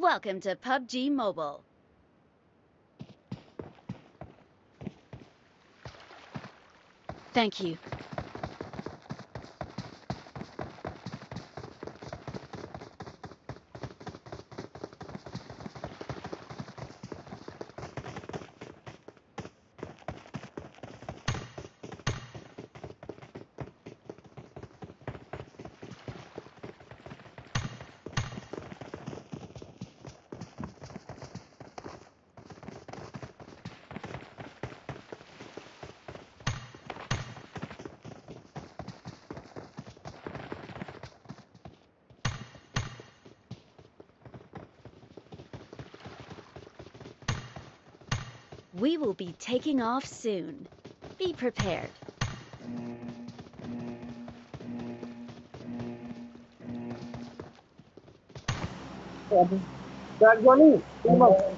Welcome to PUBG Mobile. Thank you. Be taking off soon. Be prepared. Jack Johnny, team up.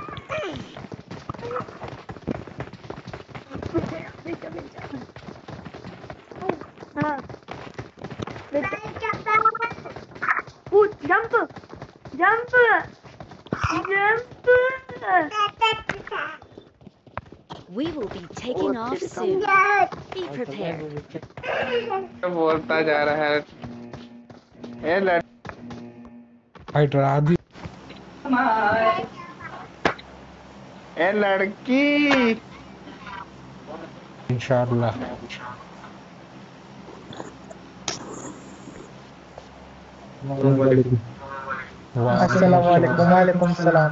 Soon. Be prepared. बोलता जा रहा है। ए लड़ fight रहा आदि ए लड़की। इंशाल्लाह। अस्सलाम वालेकुम वालेकुम सलाम।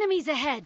Enemies ahead.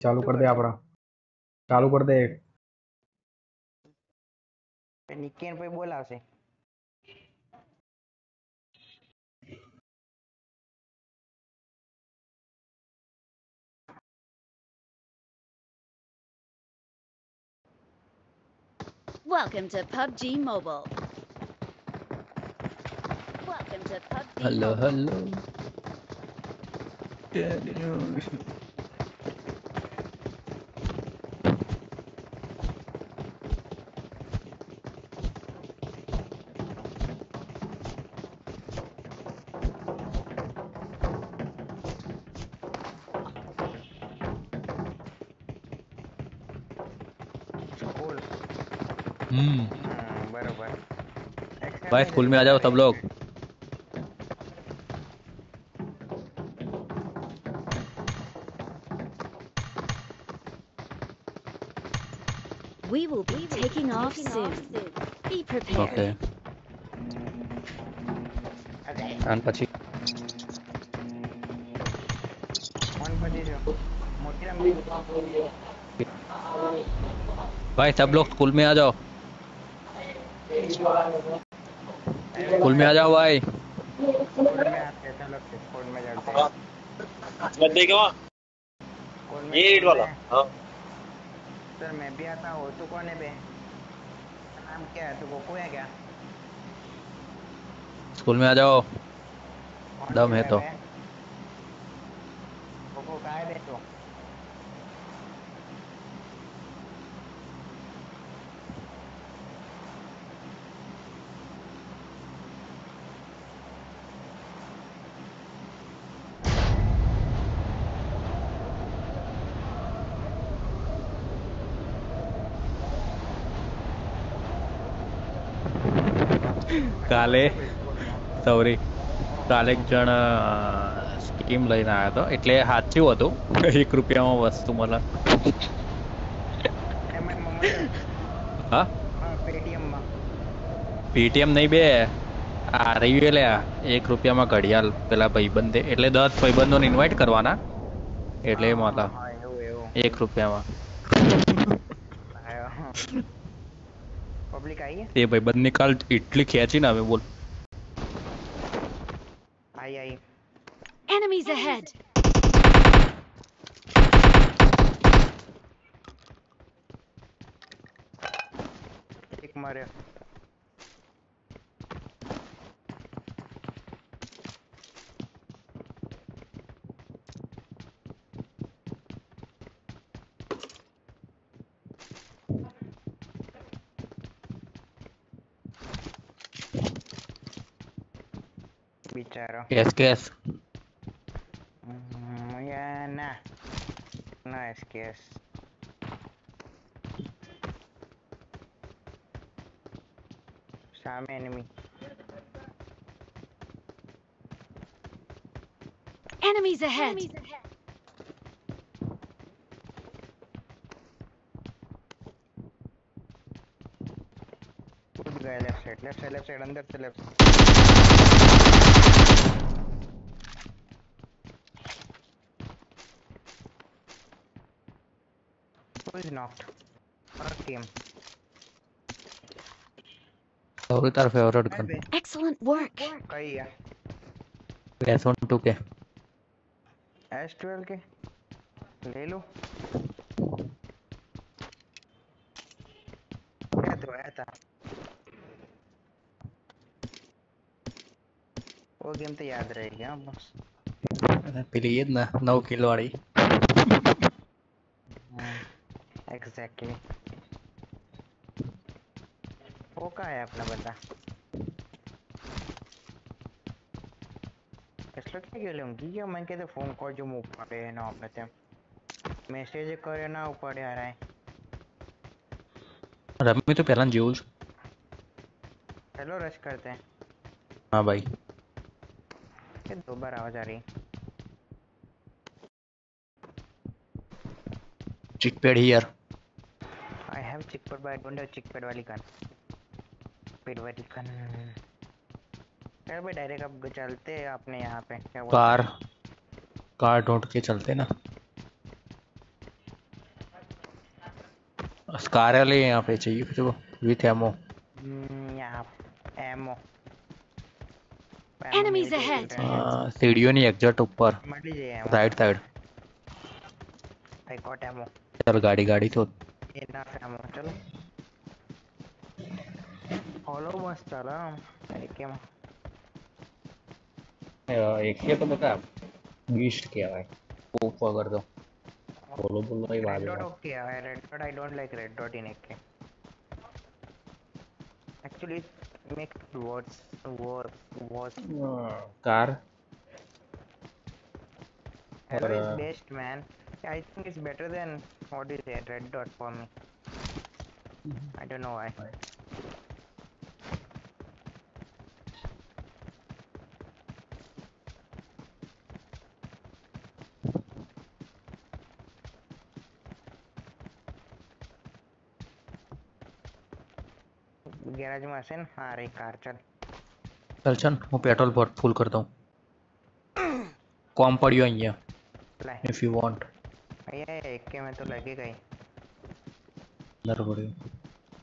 ચાલુ કરી દે આપણા ચાલુ કરી દે નિકેન ભાઈ બોલાવશે Welcome to PUBG Mobile. Welcome to PUBG Hello, Mobile. hello. भाई स्कूल में आ जाओ सब लोग We will be taking off soon. Be prepared. Okay. And પછી भाई सब लोग स्कूल में आ जाओ स्कूल में आ जाओ भाई। स्कूल में आते हैं चलो स्कूल में जाते हैं। स्कूल में ये वाला। हाँ। सर मैं भी आता हूँ। तू कौन है बे? नाम क्या है? तू गोकू है क्या? स्कूल में आ जाओ। दम है तो। गोकू કાલે સોરી કાલે એક જણ સ્કીમ લઈને આવ્યો હતો. એટલે સાચું હતું. એક રૂપિયામાં વસ્તુ મળે. હા? પેટીએમ નહીં બે. આ રહી લે એક રૂપિયામાં ઘડિયાળ પેલા ભાઈબંધે એટલે દસ ભાઈબંધોને ઇન્વાઇટ કરવાના. એટલે એવું એક રૂપિયામાં. પબ્લિક આવી હે એ ભાઈ બંને કાલ એટલી ખેંચી ને આવે બોલ આઈ આઈ એનિમીઝ અહેડ એક માર્યા Charo. Yes, guess. Mm, yeah, nah. Nice guess. Some enemy. Enemies ahead. Enemies ahead. Left side, left side, left side, under the left. Side. is knocked. First team. So with our favorite gun. Excellent work. कई है. S12 के. S12 के. ले लो. क्या धोया था? वो game तो याद रहेगा बस. पिलियत ना 9 किलो वाली. सेक में वो कहाँ है अपना बंदा? इसलिए क्या खेलूँगी? क्या मैं कहते फ़ोन कॉल जो मुँह पड़े है ना अपने कहते मैसेज करे ना ऊपर आ रहा है। रमी तो पहला जूल्स हेलो रश करते हैं। हाँ भाई। ये दो बार आवाज़ आ रही चिट पेड़ ही यार I have chickpad but I don't have chickpad वाली गन पेड़ वाली गन यार भाई डायरेक्ट अब चलते हैं आपने यहाँ पे. क्या बोला कार कार ढूंढ के चलते ना. कार्यालय यहाँ पे चाहिए फिर वो विथ एमओ हम्म, यहाँ एमओ एनिमीज अहेड सीढ़ियों नहीं एग्जिट ऊपर. Right side I got ammo चल गाड़ी गाड़ी तो enough ammo. चलो. Hollow मस्त चला एक क्या मार. एक क्या तो बता. Beast क्या भाई? Poke वगैरह तो. Hollow बोलो ही बात है. Red dot okay है. Red dot I don't like red dot in एक. Actually it makes words words words. Car. Hero is best man. I think it's better than what is it, red dot for me. I don't know why. ગેરેજમાં હશે ને હા રે car ચાલ ચાલ ચાલ હું petrol ફૂલ કરતા હું કોમ પડ્યો અહીંયા લાય ઇફ યુ વોન્ટ भैया एक के में तो लगेगा ही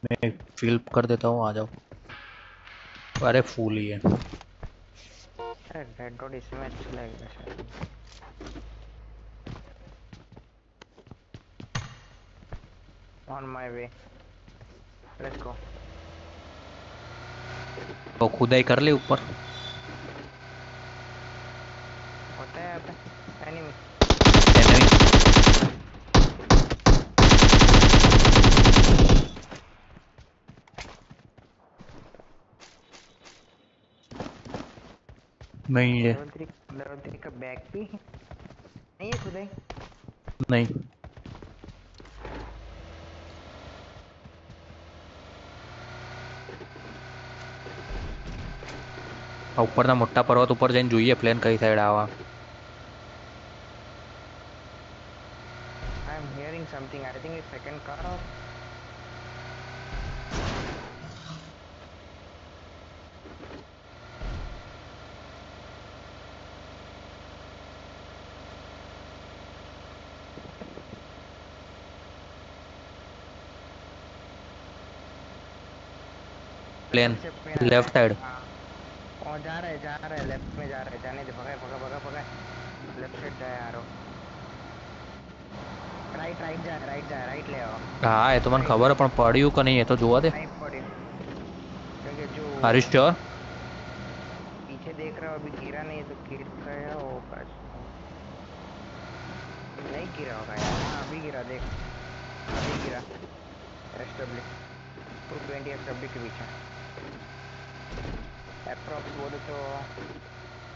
मैं फिल कर देता हूँ आ जाओ। अरे फूल ही है। रेड डॉट इसमें अच्छा लगेगा sir on my way let's go वो खुदाई कर ले ऊपर। नहीं है लेवल थ्री लेवल थ्री का बैग भी नहीं है खुदाई नहीं આ ઉપરના મોટા પર્વત ઉપર જઈને જોઈએ પ્લેન કઈ સાઈડ આવા प्लेन Left में आ रहा लेफ्ट है। साइड हाँ। और जा रहा है जा रहा है लेफ्ट में जा रहा है जाने दे भगा भगा भगा भगा लेफ्ट साइड जा यार राइट राइट जा राइट जा राइट ले आओ હા એ તો મને ખબર હે, પણ પડ્યું કે નહીં એ તો જોવા દે नहीं पड़े क्योंकि जो આર યુ શ્યોર पीछे देख रहा हो अभी गिरा नहीं है तो गिर गया होगा नहीं गिरा होगा यार हाँ अभी गिरा देख अभी गिरा S W two twenty S W के पीछे approx both to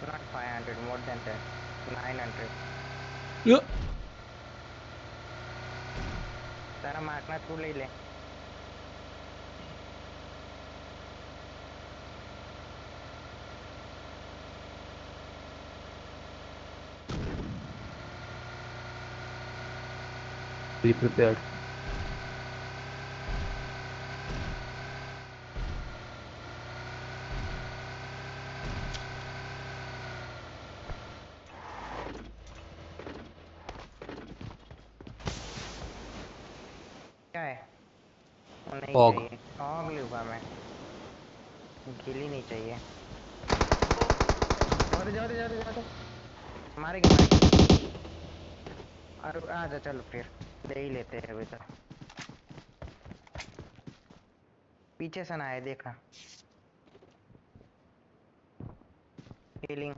not 500 more than that 900 yeah તારા માર્કના થ્રુ લઈ લે be prepared. चलो फिर ले ही लेते हैं अभी तक। पीछे से ना आए देखा हीलिंग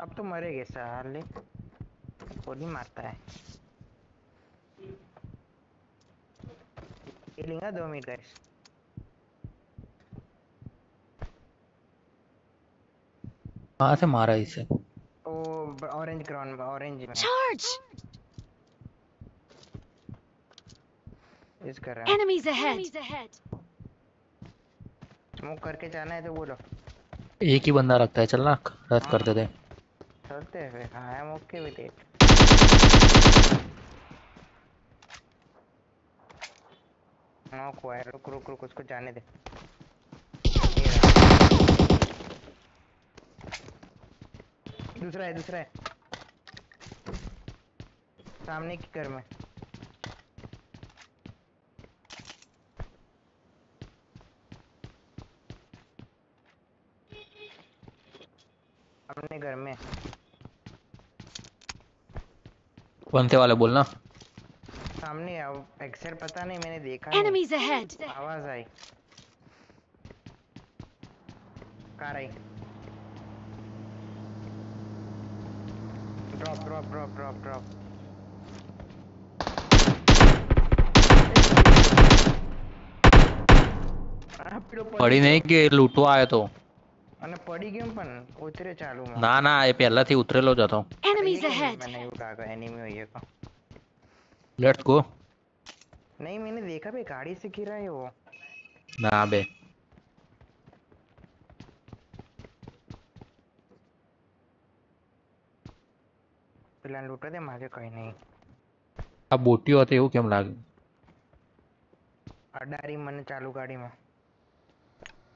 अब तो मरेगे साले। वो नहीं मारता है। हीलिंग है दो मिनट गाइस कहाँ से मारा इसे? ओ ऑरेंज ग्राउंड में Charge! इस कर रहा है। Enemies ahead! स्मोक करके जाना है तो बोलो। एक ही बंदा रखता है चलना रद्द कर देते चलते हैं फिर। हाँ I am okay with it knock हुआ है रुक रुक रुक उसको जाने दे। दूसरा है दूसरा है। सामने की घर में। अपने घर में। कौन से वाले बोलना। सामने एक्सेल पता नहीं मैंने देखा Enemies ahead! आवाज़ आई। कार आई। Drop drop drop drop drop પડી નહીં કે લૂંટવા આવ્યો તો? અને પડી ગયો પણ ઉતરે ચાલુ ના ના એ પહેલાથી ઉતરેલો જ હતો. એનિમીઝ અહેડ મને એવું લાગે એનિમી હોય એક. લેટ્સ ગો नहीं मैंने देखा भाई गाड़ी से गिरा है वो ना પેલા લૂંટો દે માગે કઈ નહીં. આ બોટીઓ હતી એવું કેમ લાગે? અડારી મને ચાલુ ગાડીમાં.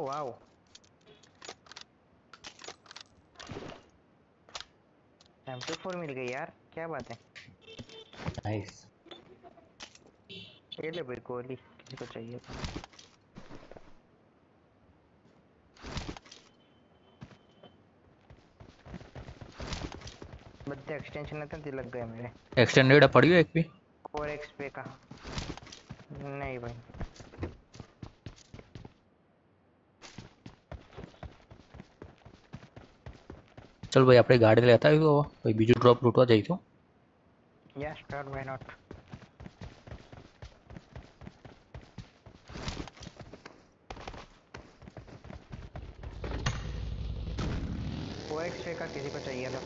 Oh, wow. M two four मिल गई यार क्या बात है? नाइस ये ले भाई गोली किसी चाहिए था। बत्ते एक्सटेंशन ना थी लग गए मेरे। एक्सटेंडेड पड़ी है एक भी? 4x पे का। नहीं भाई। ચલ ભાઈ આપણે ગાડી લેતા આવ્યો ભાઈ બીજું ડ્રોપ લૂંટવા જઈશું yes sir why not O X का किसी को चाहिए था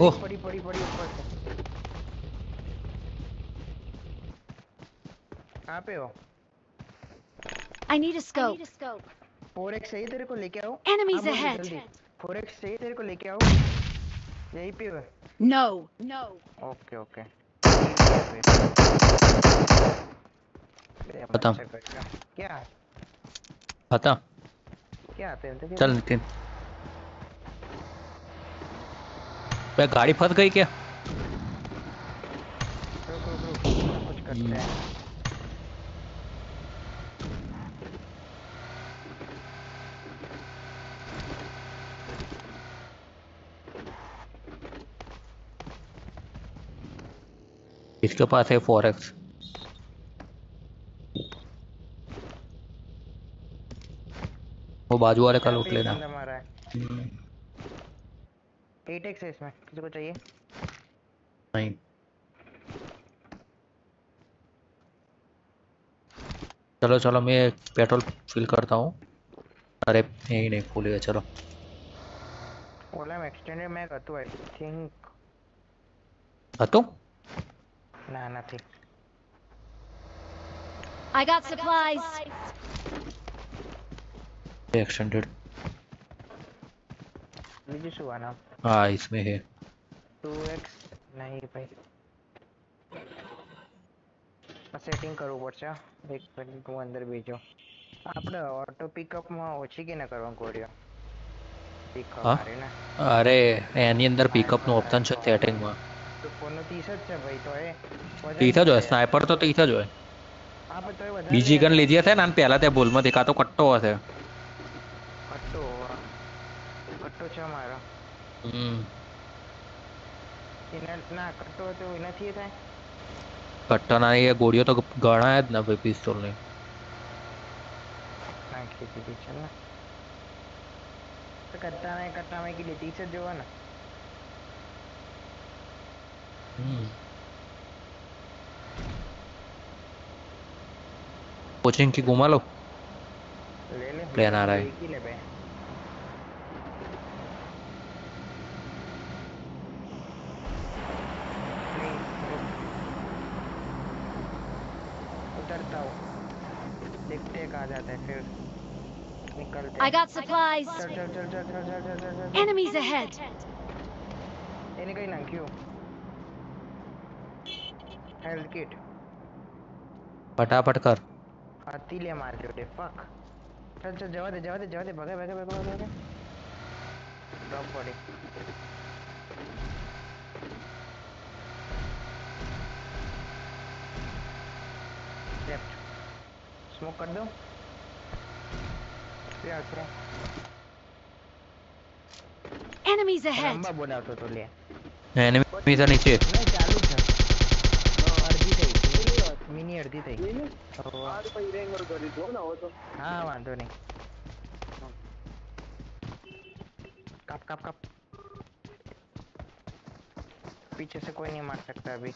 ओह पड़ी पड़ी पड़ी ऊपर से 4x सही तेरे को लेके आओ। एनिमीज अहेड 4x सही तेरे को लेके आओ। यहीं पे है। नो नो ओके ओके पता क्या? पता क्या आते हैं? चल नितिन। गाड़ी फंस गई क्या? रुक रुक रुक। कुछ करते हैं। इसके पास है फोर एक्स वो बाजू वाले का लूट लेना। एट एक्स हम्म। है। इसमें किसी को चाहिए? नहीं। चलो चलो मैं पेट्रोल फिल करता हूँ। अरे नहीं नहीं फूल गया चलो। बोला मैं एक्सटेंडेड मैं करता हूँ आई थिंक करता हूँ? Nah, nothing. I got supplies. Extended. Did you show one up? Ah, it's विजिस हुआ ना हाँ इसमें है 2x नहीं भाई સેટિંગ કરવું પડશે એક મિનિટ હું અંદર બેજો આપણે ઓટો પિકઅપ માં ઓછી કે ના કરવાનું अरे ना अरे એની अंदर पिकअप नो ऑप्शन छ सेटिंग में તો ફોનનો ત્રીસ જ છે ભાઈ તો એ વજન ત્રીસ જ હોય વધારે. સ્નાઈપર તો ત્રીસ જ હોય હા પણ તોય વધારે બીજી ગન લીધી હશે ને આને પહેલા તે ભૂલમાં દેખાતો કટ્ટો હશે કટ્ટો કટ્ટો છે મારો હમ એના ના કટ્ટો તો એનાથી એ થાય કટ્ટાના એ ગોળીઓ તો ગણાય જ ને ભાઈ પિસ્તોલની નાખી દીધી છે ને તો કટ્ટામાં કટ્ટામાં કેટલી ત્રીસ જ જોવો ને હમ कोचिंग की घुमा लो ले ले प्लान आ रहा है I got supplies. Enemies ahead. Health kit फटाफट कर। हाथी ले मार दे फक चल चल जवा दे जवा दे जवा दे भगे भगे भगे भगे। ड्रॉप बॉडी लेफ़्ट स्मोक कर दो। क्या अच्छा एनिमीज अहेड लंबा बोला तो तो ले एनिमी तो नीचे हाँ, ને कप कप कप। पीछे से कोई नहीं मार सकता अभी।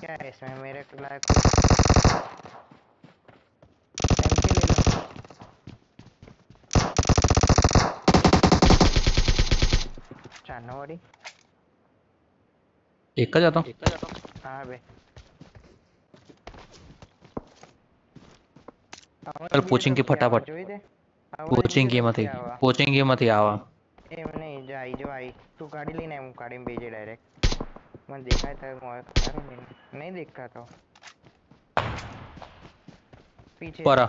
क्या है इसमें? मेरे लायक एक का जाता हूँ। हाँ भाई ચાલ પૂછીને ફટાફટ પૂછીને એમાંથી પૂછીને એમાંથી આવા એમ નહીં જો આઈ જો આઈ તું ગાડી લઈને હું ગાડી બેજે ડાયરેક્ટ મને દેખાય તો મારો નહીં દેખાતો પીછે પરા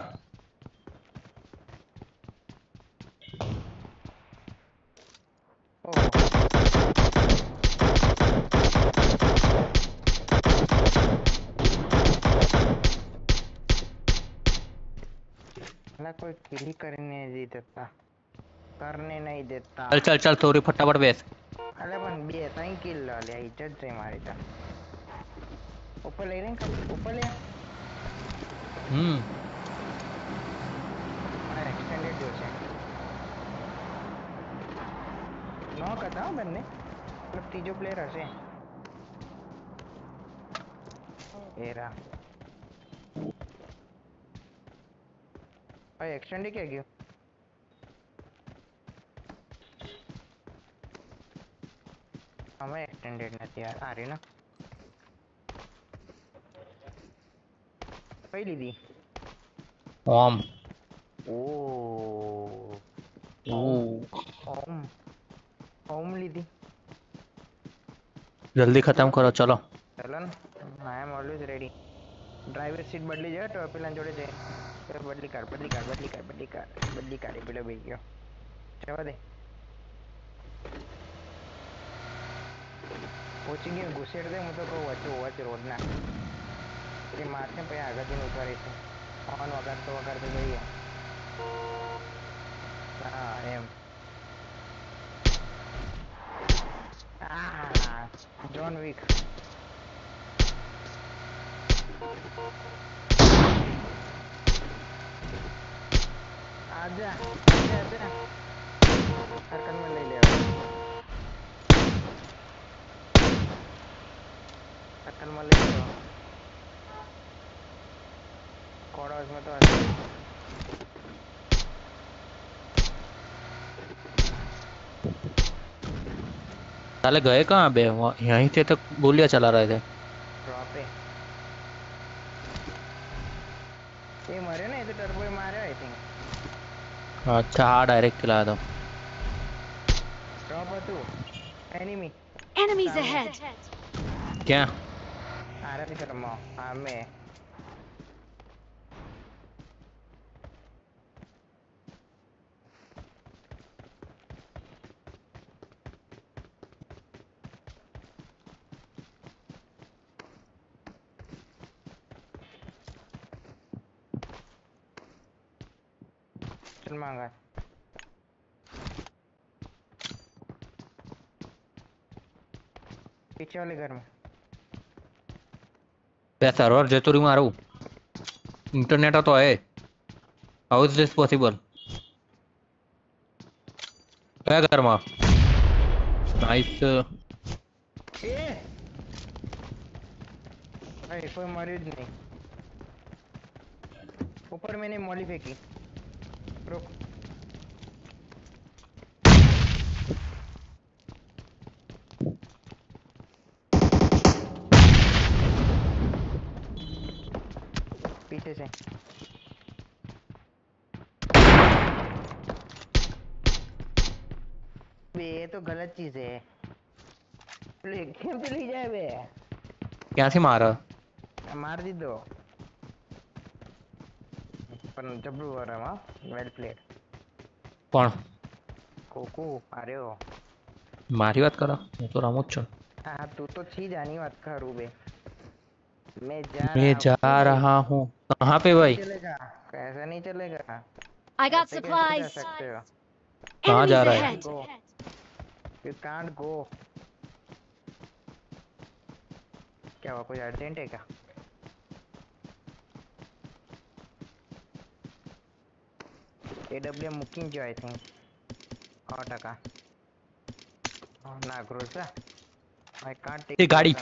कोई किल ही करने नहीं देता। करने नहीं देता। चल चल चल थोड़ी फटाफट बेस अरे बन बे सही किल ले ले इज़्ज़त से मार इधर ऊपर ले रहे हैं ऊपर ले। हम्म। अरे एक्सटेंडेड हो जाए नो कथा बनने मतलब तीजो प्लेयर हसे एरा अरे एक्सटेंड ही क्या गया हमें एक्सटेंडेड નથી યાર આ રે ના કઈ લીધી ઓમ ઓ ઓમ ઓમ લીધી જલ્દી ખતમ કરો ચલો ચલો ને I am always ready driver seat બદલી જાય તો પેલા જોડે જાય सर बदली कर बदली कर बदली कर बदली कर बदली कर बिलो भेज गया चलो दे પહોંચી ઘુસેડ દે હું તો કહું વચ્ચે વચ્ચે રોડના એ મારશે પછી આગળ જઈને ઉભા રહીશું ફોન વગર તો વગર તો જોઈએ હા એમ જોન વીક साले गए कहाँ बे? यहीं थे तो गोलियाँ चला रहे थे। अच्छा हाँ डायरेक्ट खिला दो एनिमी एनिमीज अहेड क्या? अरे तेरे माँ. हमें पीछे वाले घर में બે સર્વર જતું રહ્યું મારું ઇન્ટરનેટ તો હે હાઉ ઇઝ ધીસ પોસિબલ કયા ઘરમાં નાઇસ अरे कोई मरी नहीं ऊपर मैंने मॉली फेंकी रुक बे ये तो गलत चीज है ले क्यों चली जाए बे ક્યાંથી મારે માર દીધો પણ જબરું વરમ હા વેલ પ્લેડ પણ કોકુ આર્યો મારી વાત કરો હું તો રમું જ છું हाँ हाँ तू तो छी जानी बात करूँ बे मैं जा मैं रहा जा हूँ। रहा हूँ कहाँ पे भाई चलेगा कैसा नहीं चलेगा I got ऐसे कैसे जा supplies. सकते हो कहाँ जा Enemies रहा है? You can't go. क्या हुआ कोई अर्जेंट है क्या? ए डब्ल्यू मुकिंग जो आई थी सौ। टका ना ग्रोस आई कांट टेक गाड़ी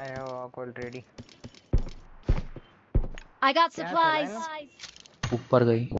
I have walk ready I got supplies ऊपर गई.